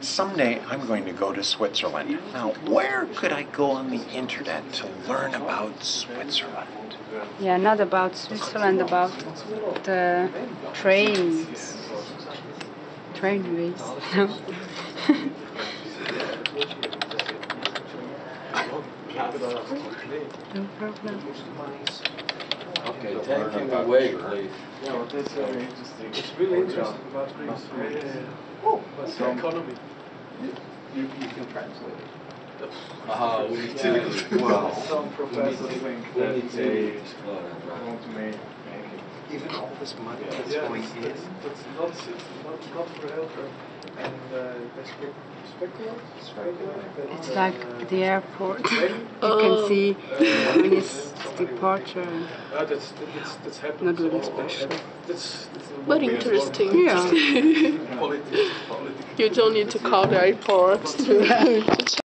Someday I'm going to go to Switzerland. Now, where could I go on the internet to learn about Switzerland? Yeah, not about Switzerland, about the trains. Trainways. no problem. Okay, take him away, please. Yeah, well, that's very interesting. It's really interesting about Greece. Yeah, yeah, yeah. Oh, what's the economy? You, you can translate it. Uh-huh, we need to, Well, Some professors think we that need to they explore that, right? want to make, make it. even all this money that's Yeah, going that's, in. that's, that's not, it's not, not for helper. And uh, they spe- speculate, speculate that, It's uh, like the airport. you Oh. can see when it's departure. Ah, that's, that's, that's happened. Not really special. That's, that's But what we have interesting. Yeah. Politics, politics. You don't need to call the airport to, to check.